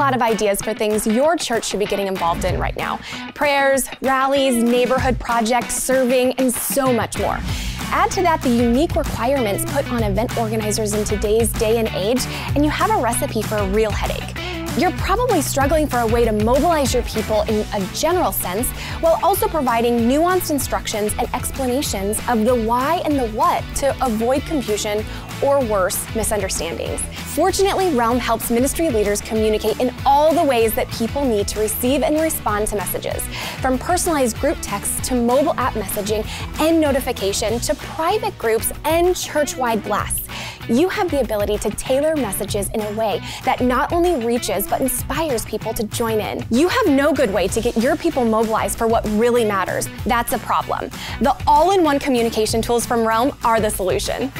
lot of ideas for things your church should be getting involved in right now prayers, rallies, neighborhood projects, serving, and so much more. Add to that the unique requirements put on event organizers in today's day and age, and you have a recipe for a real headache. You're probably struggling for a way to mobilize your people in a general sense while also providing nuanced instructions and explanations of the why and the what to avoid confusion or worse, misunderstandings. Fortunately, Realm helps ministry leaders communicate in all the ways that people need to receive and respond to messages, from personalized group texts to mobile app messaging and notification to private groups and church wide blasts you have the ability to tailor messages in a way that not only reaches but inspires people to join in. You have no good way to get your people mobilized for what really matters. That's a problem. The all in one communication tools from Realm are the solution.